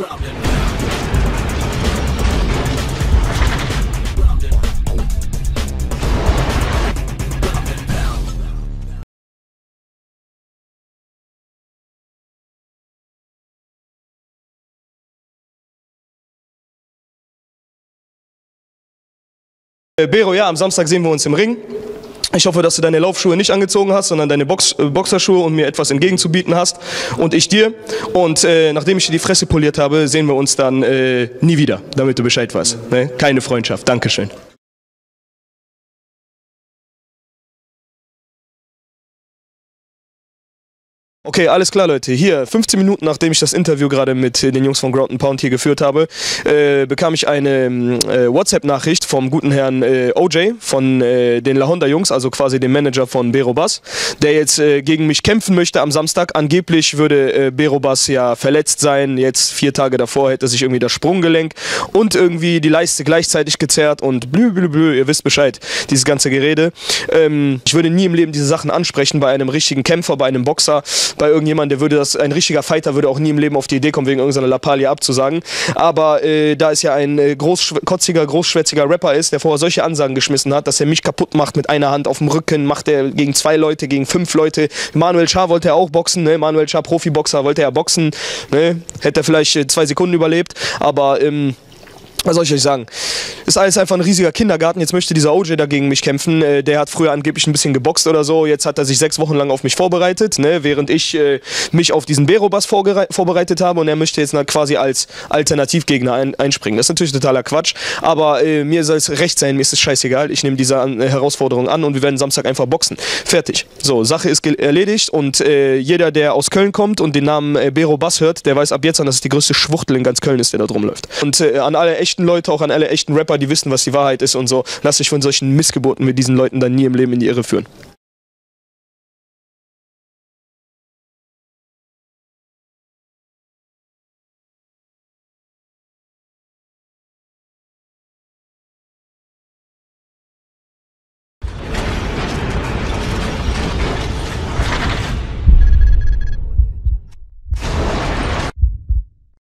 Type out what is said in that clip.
Äh, Bero, ja, am Samstag sehen wir uns im Ring. Ich hoffe, dass du deine Laufschuhe nicht angezogen hast, sondern deine Box, äh, Boxerschuhe und mir etwas entgegenzubieten hast. Und ich dir. Und äh, nachdem ich dir die Fresse poliert habe, sehen wir uns dann äh, nie wieder, damit du Bescheid weißt. Ne? Keine Freundschaft. Dankeschön. Okay, alles klar, Leute. Hier, 15 Minuten nachdem ich das Interview gerade mit den Jungs von Ground Pound hier geführt habe, äh, bekam ich eine äh, WhatsApp-Nachricht vom guten Herrn äh, OJ von äh, den La Honda-Jungs, also quasi dem Manager von Bero Bass, der jetzt äh, gegen mich kämpfen möchte am Samstag. Angeblich würde äh, Bero Bass ja verletzt sein. Jetzt vier Tage davor hätte sich irgendwie das Sprunggelenk und irgendwie die Leiste gleichzeitig gezerrt und blü, blü, blü. Ihr wisst Bescheid, dieses ganze Gerede. Ähm, ich würde nie im Leben diese Sachen ansprechen bei einem richtigen Kämpfer, bei einem Boxer bei irgendjemandem, der würde das, ein richtiger Fighter würde auch nie im Leben auf die Idee kommen, wegen irgendeiner Lappalie abzusagen. Aber äh, da es ja ein äh, großkotziger, großschwätziger Rapper ist, der vorher solche Ansagen geschmissen hat, dass er mich kaputt macht mit einer Hand auf dem Rücken, macht er gegen zwei Leute, gegen fünf Leute. Manuel Schar wollte er auch boxen, ne? Manuel Schar, Profiboxer, wollte er boxen. Ne? Hätte er vielleicht äh, zwei Sekunden überlebt, aber ähm, was soll ich euch sagen? Ist alles einfach ein riesiger Kindergarten. Jetzt möchte dieser OJ dagegen mich kämpfen. Äh, der hat früher angeblich ein bisschen geboxt oder so. Jetzt hat er sich sechs Wochen lang auf mich vorbereitet, ne? während ich äh, mich auf diesen Berobas vorbereitet habe. Und er möchte jetzt quasi als Alternativgegner ein einspringen. Das ist natürlich totaler Quatsch. Aber äh, mir soll es recht sein. Mir ist es scheißegal. Ich nehme diese an äh, Herausforderung an und wir werden Samstag einfach boxen. Fertig. So, Sache ist erledigt. Und äh, jeder, der aus Köln kommt und den Namen äh, Berobas hört, der weiß ab jetzt an, dass es die größte Schwuchtel in ganz Köln ist, der da drum läuft. Und an alle echten Leute, auch an alle echten Rapper, die wissen, was die Wahrheit ist und so. Lasst euch von solchen Missgeburten mit diesen Leuten dann nie im Leben in die Irre führen.